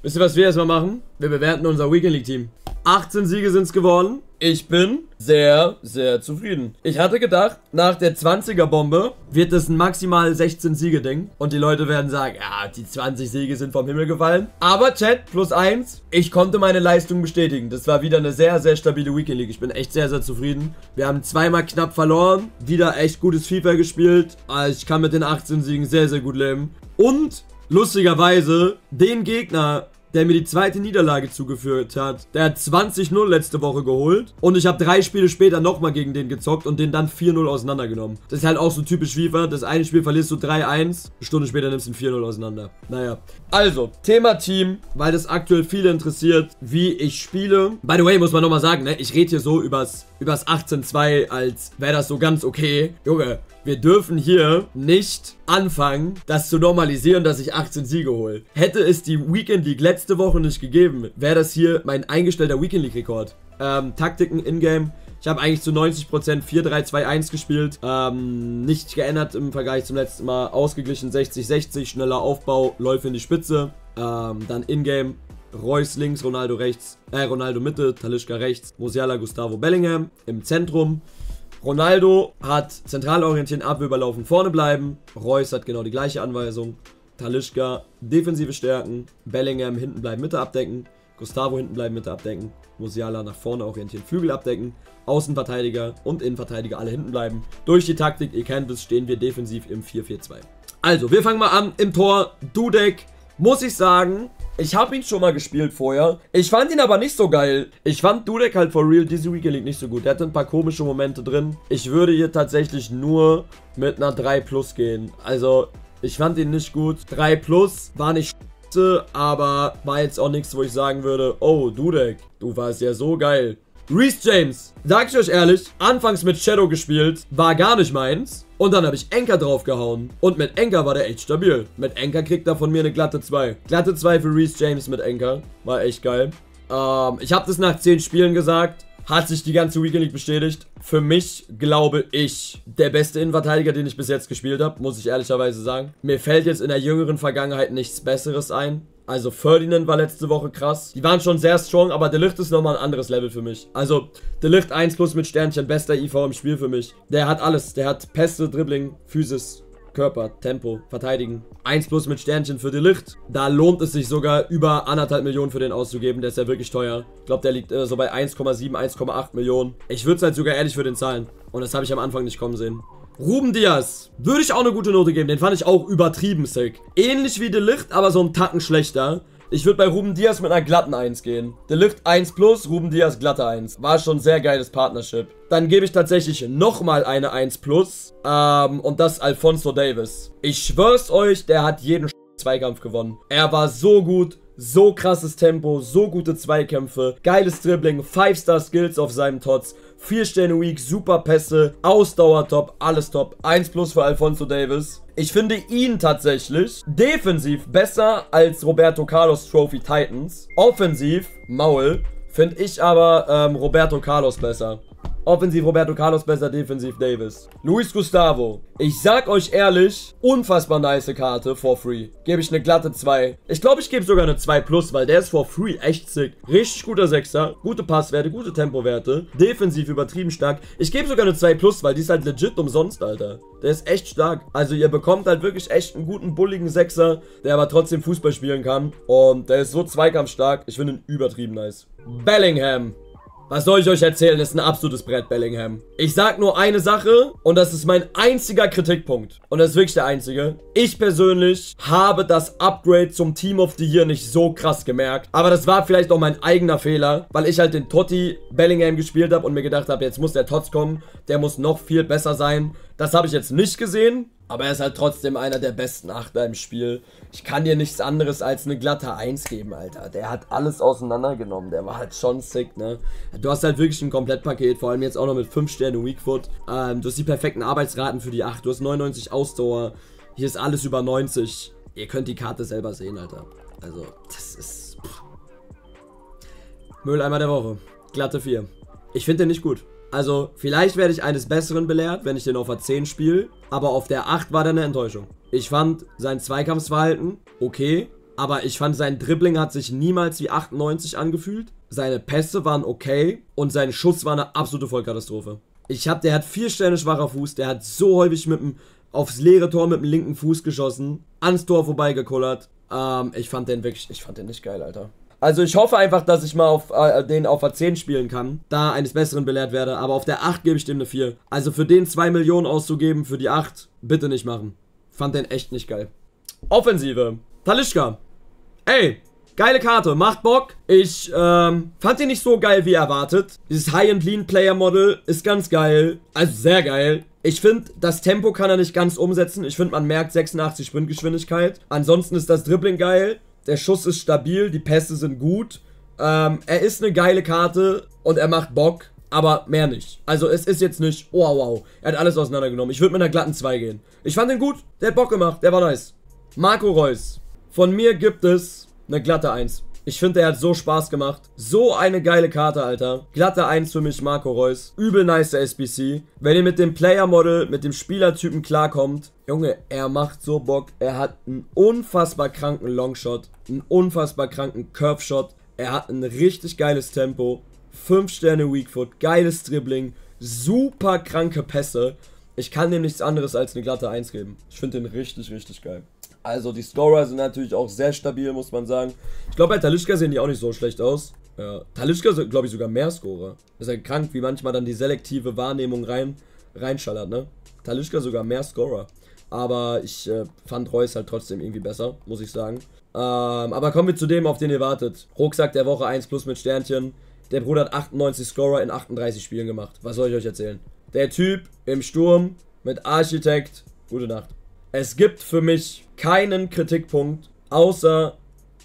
Wisst ihr, was wir erstmal machen? Wir bewerten unser Weekend League Team. 18 Siege sind es geworden. Ich bin sehr, sehr zufrieden. Ich hatte gedacht, nach der 20er Bombe wird es ein maximal 16 Siege Ding. Und die Leute werden sagen, ja, die 20 Siege sind vom Himmel gefallen. Aber Chat, plus 1, ich konnte meine Leistung bestätigen. Das war wieder eine sehr, sehr stabile Weekend League. Ich bin echt sehr, sehr zufrieden. Wir haben zweimal knapp verloren. Wieder echt gutes FIFA gespielt. Also ich kann mit den 18 Siegen sehr, sehr gut leben. Und lustigerweise, den Gegner, der mir die zweite Niederlage zugeführt hat. Der hat 20-0 letzte Woche geholt und ich habe drei Spiele später nochmal gegen den gezockt und den dann 4-0 auseinandergenommen. Das ist halt auch so typisch FIFA. Das eine Spiel verlierst du 3-1, eine Stunde später nimmst du ein 4-0 auseinander. Naja. Also, Thema Team, weil das aktuell viele interessiert, wie ich spiele. By the way, muss man nochmal sagen, ne? ich rede hier so übers, übers 18-2, als wäre das so ganz okay. Junge, wir dürfen hier nicht anfangen, das zu normalisieren, dass ich 18 Siege hole. Hätte es die Weekend League letzte Woche nicht gegeben, wäre das hier mein eingestellter Weekend League Rekord. Ähm, Taktiken in-game. Ich habe eigentlich zu 90% 4-3-2-1 gespielt. Ähm, nicht geändert im Vergleich zum letzten Mal. Ausgeglichen 60-60, schneller Aufbau, Läufe in die Spitze. Ähm, dann in-game Reus links, Ronaldo rechts, äh, Ronaldo Mitte, Talischka rechts, Musiala, Gustavo Bellingham im Zentrum. Ronaldo hat zentral orientieren, Abwehrüberlaufen, vorne bleiben. Reus hat genau die gleiche Anweisung. Talischka, defensive Stärken. Bellingham hinten bleiben, Mitte abdecken. Gustavo hinten bleiben, Mitte abdecken. Musiala nach vorne orientieren, Flügel abdecken. Außenverteidiger und Innenverteidiger alle hinten bleiben. Durch die Taktik, ihr kennt es, stehen wir defensiv im 4-4-2. Also, wir fangen mal an im Tor. Dudek, muss ich sagen, ich habe ihn schon mal gespielt vorher. Ich fand ihn aber nicht so geil. Ich fand Dudek halt for real diese Weekend League nicht so gut. Der hatte ein paar komische Momente drin. Ich würde hier tatsächlich nur mit einer 3 Plus gehen. Also, ich fand ihn nicht gut. 3 Plus war nicht aber war jetzt auch nichts, wo ich sagen würde, oh, Dudek, du warst ja so geil. Reese James, sag ich euch ehrlich, anfangs mit Shadow gespielt, war gar nicht meins. Und dann habe ich Enker draufgehauen. Und mit Enker war der echt stabil. Mit Enker kriegt er von mir eine glatte 2. Glatte 2 für Reese James mit Enker. War echt geil. Ähm, ich habe das nach 10 Spielen gesagt. Hat sich die ganze Weekend League bestätigt. Für mich, glaube ich, der beste Innenverteidiger, den ich bis jetzt gespielt habe. Muss ich ehrlicherweise sagen. Mir fällt jetzt in der jüngeren Vergangenheit nichts Besseres ein. Also Ferdinand war letzte Woche krass. Die waren schon sehr strong, aber Delicht ist nochmal ein anderes Level für mich. Also Delicht 1 plus mit Sternchen, bester IV im Spiel für mich. Der hat alles. Der hat Pässe, Dribbling, Physis, Körper, Tempo, Verteidigen. 1 plus mit Sternchen für Delicht. Da lohnt es sich sogar über anderthalb Millionen für den auszugeben. Der ist ja wirklich teuer. Ich glaube, der liegt äh, so bei 1,7, 1,8 Millionen. Ich würde es halt sogar ehrlich für den zahlen. Und das habe ich am Anfang nicht kommen sehen. Ruben Diaz. Würde ich auch eine gute Note geben. Den fand ich auch übertrieben sick. Ähnlich wie Delicht, aber so einen Tacken schlechter. Ich würde bei Ruben Diaz mit einer glatten 1 gehen. Delicht 1 plus, Ruben Diaz glatte 1. War schon sehr geiles Partnership. Dann gebe ich tatsächlich nochmal eine 1 plus. Ähm, und das Alfonso Davis. Ich schwör's euch, der hat jeden Zweikampf gewonnen. Er war so gut. So krasses Tempo, so gute Zweikämpfe, geiles Dribbling, 5-Star-Skills auf seinem Tots. 4 Sterne Week, super Pässe, Ausdauer top, alles top. 1 plus für Alfonso Davis. Ich finde ihn tatsächlich defensiv besser als Roberto Carlos Trophy Titans. Offensiv, Maul, finde ich aber ähm, Roberto Carlos besser. Offensiv Roberto Carlos besser, defensiv Davis. Luis Gustavo. Ich sag euch ehrlich, unfassbar nice Karte, for free. Gebe ich eine glatte 2. Ich glaube, ich gebe sogar eine 2 plus, weil der ist for free echt sick. Richtig guter Sechser, gute Passwerte, gute Tempowerte. Defensiv übertrieben stark. Ich gebe sogar eine 2 plus, weil die ist halt legit umsonst, Alter. Der ist echt stark. Also ihr bekommt halt wirklich echt einen guten, bulligen Sechser, der aber trotzdem Fußball spielen kann. Und der ist so zweikampfstark. Ich finde ihn übertrieben nice. Bellingham. Was soll ich euch erzählen? Das ist ein absolutes Brett, Bellingham. Ich sag nur eine Sache und das ist mein einziger Kritikpunkt. Und das ist wirklich der einzige. Ich persönlich habe das Upgrade zum Team of the Year nicht so krass gemerkt. Aber das war vielleicht auch mein eigener Fehler, weil ich halt den Totti Bellingham gespielt habe und mir gedacht habe, jetzt muss der Tots kommen. Der muss noch viel besser sein. Das habe ich jetzt nicht gesehen. Aber er ist halt trotzdem einer der besten Achter im Spiel. Ich kann dir nichts anderes als eine glatte 1 geben, Alter. Der hat alles auseinandergenommen. Der war halt schon sick, ne? Du hast halt wirklich ein Komplettpaket, vor allem jetzt auch noch mit 5 Sternen Weakfoot. Ähm, du hast die perfekten Arbeitsraten für die 8. Du hast 99 Ausdauer. Hier ist alles über 90. Ihr könnt die Karte selber sehen, Alter. Also, das ist... Pff. Mülleimer der Woche. Glatte 4. Ich finde den nicht gut. Also, vielleicht werde ich eines Besseren belehrt, wenn ich den auf der 10 spiele. Aber auf der 8 war der eine Enttäuschung. Ich fand sein Zweikampfsverhalten okay. aber ich fand sein Dribbling hat sich niemals wie 98 angefühlt. Seine Pässe waren okay und sein Schuss war eine absolute Vollkatastrophe. Ich hab, der hat vier Sterne schwacher Fuß, der hat so häufig mit dem, aufs leere Tor mit dem linken Fuß geschossen, ans Tor vorbeigekullert. Ähm, ich fand den wirklich, ich fand den nicht geil, Alter. Also ich hoffe einfach, dass ich mal auf äh, den auf der 10 spielen kann, da eines Besseren belehrt werde, aber auf der 8 gebe ich dem eine 4. Also für den 2 Millionen auszugeben, für die 8, bitte nicht machen. Fand den echt nicht geil. Offensive. Talischka. Ey, geile Karte, macht Bock. Ich ähm, fand den nicht so geil wie erwartet. Dieses High and Lean Player Model ist ganz geil, also sehr geil. Ich finde, das Tempo kann er nicht ganz umsetzen. Ich finde, man merkt 86 Sprintgeschwindigkeit. Ansonsten ist das Dribbling geil. Der Schuss ist stabil, die Pässe sind gut. Ähm, er ist eine geile Karte und er macht Bock, aber mehr nicht. Also es ist jetzt nicht, oh wow, er hat alles auseinandergenommen. Ich würde mit einer glatten 2 gehen. Ich fand ihn gut, der hat Bock gemacht, der war nice. Marco Reus. Von mir gibt es eine glatte 1. Ich finde, er hat so Spaß gemacht. So eine geile Karte, Alter. Glatte 1 für mich, Marco Reus. Übel nice SBC. Wenn ihr mit dem Player-Model, mit dem Spielertypen klarkommt, Junge, er macht so Bock. Er hat einen unfassbar kranken Longshot, einen unfassbar kranken Curve-Shot. Er hat ein richtig geiles Tempo. 5 Sterne Weakfoot, geiles Dribbling, super kranke Pässe. Ich kann dem nichts anderes als eine glatte 1 geben. Ich finde den richtig, richtig geil. Also die Scorer sind natürlich auch sehr stabil, muss man sagen. Ich glaube, bei Talischka sehen die auch nicht so schlecht aus. Ja, Talischka ist, glaube ich, sogar mehr Scorer. Ist ja krank, wie manchmal dann die selektive Wahrnehmung rein, reinschallert, ne? Talischka sogar mehr Scorer. Aber ich äh, fand Reus halt trotzdem irgendwie besser, muss ich sagen. Ähm, aber kommen wir zu dem, auf den ihr wartet. Rucksack der Woche 1 plus mit Sternchen. Der Bruder hat 98 Scorer in 38 Spielen gemacht. Was soll ich euch erzählen? Der Typ im Sturm mit Architekt. Gute Nacht. Es gibt für mich keinen Kritikpunkt, außer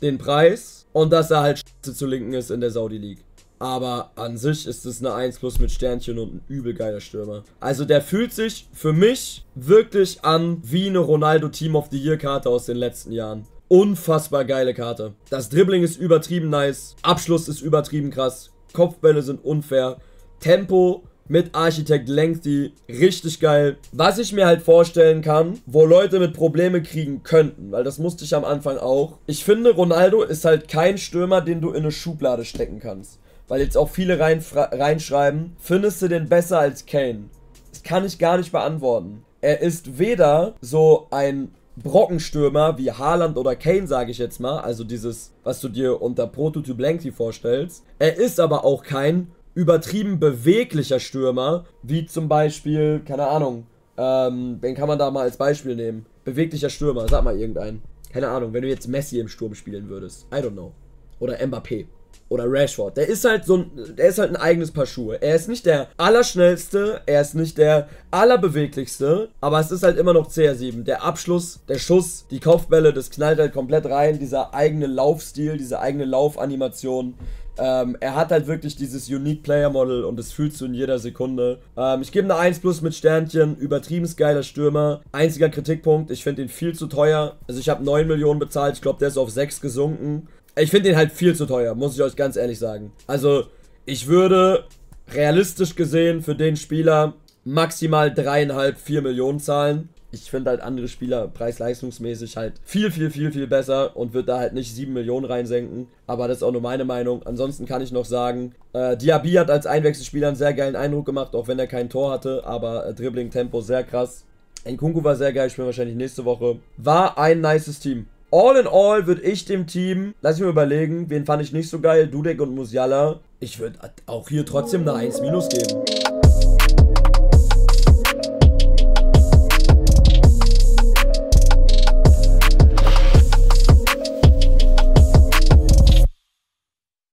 den Preis und dass er halt zu linken ist in der Saudi League. Aber an sich ist es eine 1 plus mit Sternchen und ein übel geiler Stürmer. Also der fühlt sich für mich wirklich an wie eine Ronaldo Team of the Year Karte aus den letzten Jahren. Unfassbar geile Karte. Das Dribbling ist übertrieben nice. Abschluss ist übertrieben krass. Kopfbälle sind unfair. Tempo mit Architekt Lengthy. Richtig geil. Was ich mir halt vorstellen kann, wo Leute mit Probleme kriegen könnten, weil das musste ich am Anfang auch. Ich finde, Ronaldo ist halt kein Stürmer, den du in eine Schublade stecken kannst. Weil jetzt auch viele rein, reinschreiben, findest du den besser als Kane? Das kann ich gar nicht beantworten. Er ist weder so ein Brockenstürmer wie Haaland oder Kane, sage ich jetzt mal, also dieses, was du dir unter Prototyp Lengthy vorstellst. Er ist aber auch kein übertrieben beweglicher Stürmer, wie zum Beispiel, keine Ahnung, ähm, wen kann man da mal als Beispiel nehmen? Beweglicher Stürmer, sag mal irgendeinen. Keine Ahnung, wenn du jetzt Messi im Sturm spielen würdest. I don't know. Oder Mbappé. Oder Rashford. Der ist halt so ein, der ist halt ein eigenes Paar Schuhe. Er ist nicht der allerschnellste, er ist nicht der allerbeweglichste, aber es ist halt immer noch CR7. Der Abschluss, der Schuss, die Kopfbälle, das knallt halt komplett rein. Dieser eigene Laufstil, diese eigene Laufanimation. Ähm, er hat halt wirklich dieses Unique Player Model und das fühlst du in jeder Sekunde. Ähm, ich gebe eine 1 plus mit Sternchen, übertrieben geiler Stürmer. Einziger Kritikpunkt, ich finde ihn viel zu teuer. Also ich habe 9 Millionen bezahlt, ich glaube der ist auf 6 gesunken. Ich finde den halt viel zu teuer, muss ich euch ganz ehrlich sagen. Also ich würde realistisch gesehen für den Spieler maximal 3,5, 4 Millionen zahlen ich finde halt andere Spieler preis-leistungsmäßig halt viel, viel, viel, viel besser und wird da halt nicht 7 Millionen reinsenken. Aber das ist auch nur meine Meinung. Ansonsten kann ich noch sagen, äh, Diaby hat als Einwechselspieler einen sehr geilen Eindruck gemacht, auch wenn er kein Tor hatte, aber äh, Dribbling-Tempo sehr krass. Nkunku war sehr geil, spielen wahrscheinlich nächste Woche. War ein nices Team. All in all würde ich dem Team, lass mich mal überlegen, wen fand ich nicht so geil, Dudek und Musiala. Ich würde auch hier trotzdem eine 1 geben.